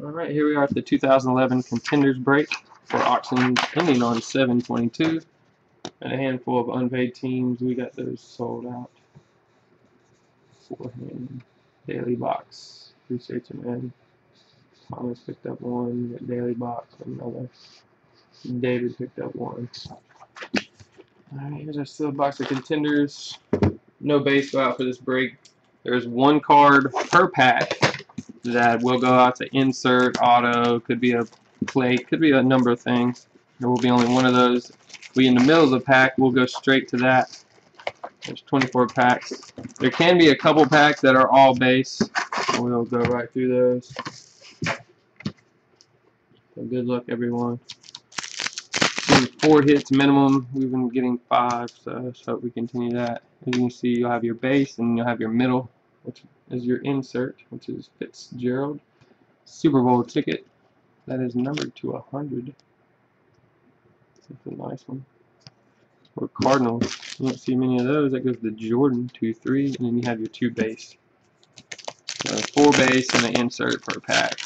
Alright, here we are at the 2011 contenders break for auction ending on 722. And a handful of unpaid teams, we got those sold out. Forehand, daily box, appreciate you man. Thomas picked up one, daily box, another. David picked up one. Alright, here's our still box of contenders. No base out for this break. There's one card per pack that will go out to insert, auto, could be a plate, could be a number of things. There will be only one of those. We in the middle of the pack, we'll go straight to that. There's 24 packs. There can be a couple packs that are all base. We'll go right through those. So good luck, everyone. Four hits minimum. We've been getting five, so let's hope we continue that. As you can see, you'll have your base and you'll have your middle, which is your insert, which is Fitzgerald. Super Bowl ticket. That is numbered to 100. That's a nice one. Or Cardinals. You don't see many of those. That goes to Jordan, 2-3, and then you have your two base. So four base and an insert per pack.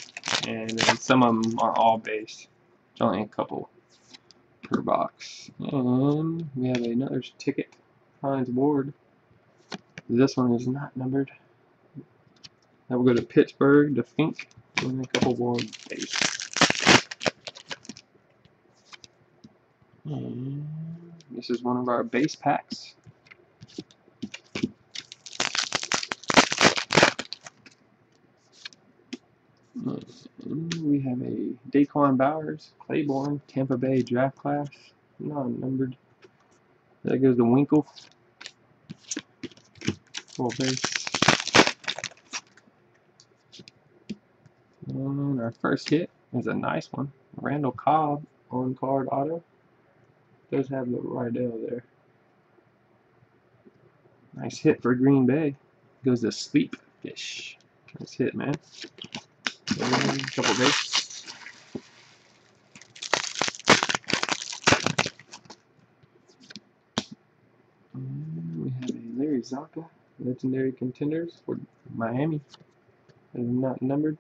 And then some of them are all base. It's only a couple per box. And we have another ticket. Hines Ward. This one is not numbered. That will go to Pittsburgh, to Fink, and a couple more base. And um, this is one of our base packs. We have a Daquan Bowers, Clayborn, Tampa Bay draft class, non-numbered. That goes to Winkle. Full base. And our first hit is a nice one. Randall Cobb on card auto. Does have the Rydell there. Nice hit for Green Bay. Goes to Sleep Fish. Nice hit, man. And couple base. We have a Larry Csonka, legendary contenders for Miami. Is not numbered.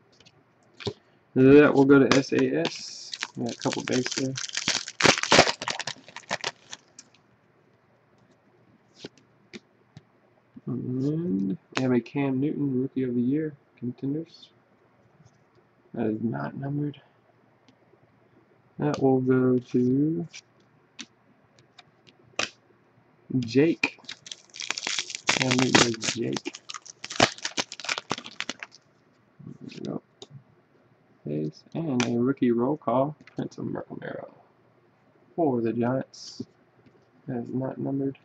That will go to SAS. Got a couple base there. And we have a Cam Newton Rookie of the Year contenders. That is not numbered. That will go to Jake. Cam Newton is Jake. There we go. Base and a rookie roll call, Prince Amukamara for the Giants. That is not numbered.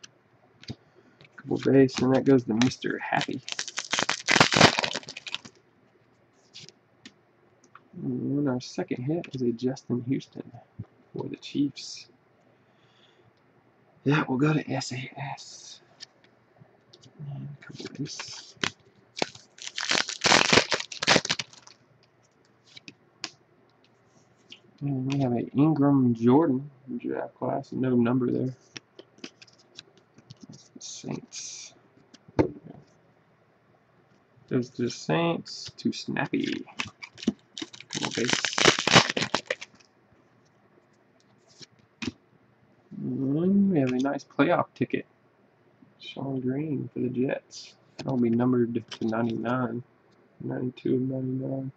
Couple base, and that goes to Mr. Happy. And our second hit is a Justin Houston for the Chiefs. That will go to SAS. And couple base. Mm, and we have a Ingram Jordan draft class, no number there. That's the Saints. There's the Saints to Snappy. Little base. And we have a nice playoff ticket. Shonn Greene for the Jets. That'll be numbered to 99. 92 and 99.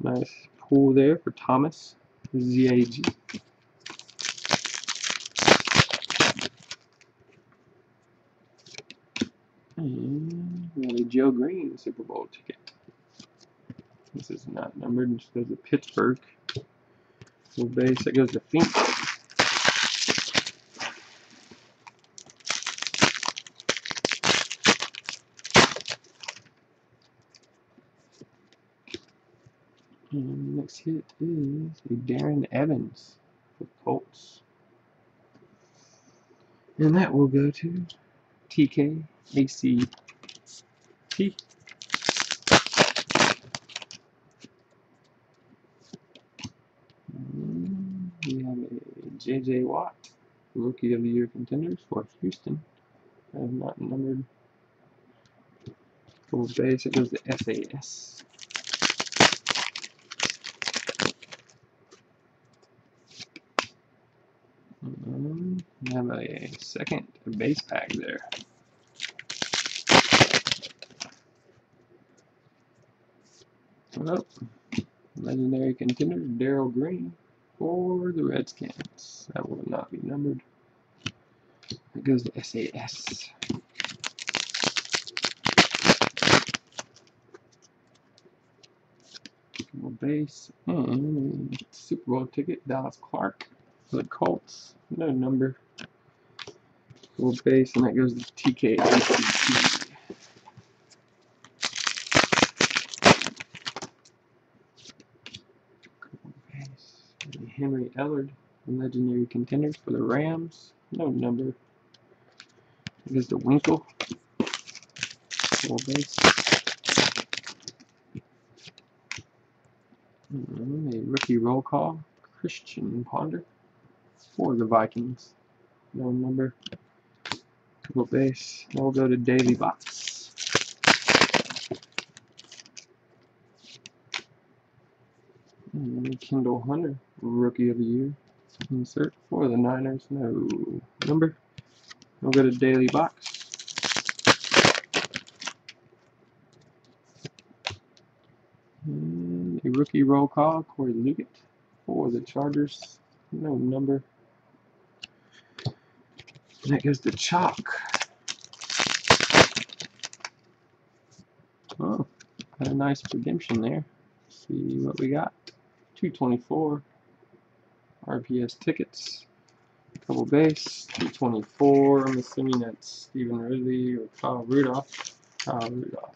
Nice pull there for Thomas. ZAG. And a Joe Greene Super Bowl ticket. This is not numbered, this goes to Pittsburgh. Full base, that goes to Fink. And next hit is a Darren Evans for Colts. And that will go to TK ACT. And we have a JJ Watt, Rookie of the Year contenders for Houston. I have not numbered. Full base, it goes to SAS. Have a second base pack there. Well, legendary contender Darrell Green for the Redskins. That will not be numbered. It goes to SAS. base and Super Bowl ticket Dallas Clark the Colts. No number. Full base and that goes to TK Henry Ellard, legendary contender for the Rams. No number. It goes to Winkle. Full base. Hmm, a rookie roll call, Christian Ponder for the Vikings. No number. Double base. We'll go to daily box. Kendall Hunter, rookie of the year. Insert for the Niners. No number. We'll go to daily box. A rookie roll call, Corey Liuget for the Chargers. No number. And that goes to Chalk. Oh, a nice redemption there. Let's see what we got. 224 RPS tickets. Couple base. 224. I'm assuming that's Stevan Ridley or Kyle Rudolph. Kyle Rudolph.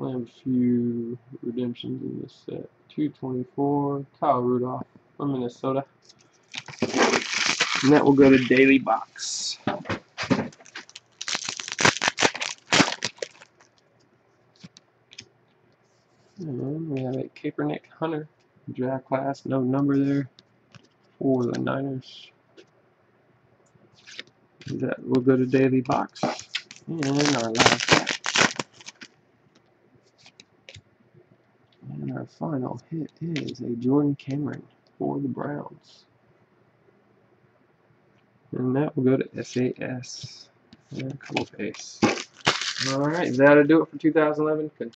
I have a few redemptions in this set. 224, Kyle Rudolph from Minnesota. And that will go to Daily Box. And we have a Kaepernick Hunter draft class, no number there for the Niners. That will go to Daily Box. And our last And our final hit is a Jordan Cameron for the Browns. And that will go to SAS and a couple base. Alright, that'll do it for 2011.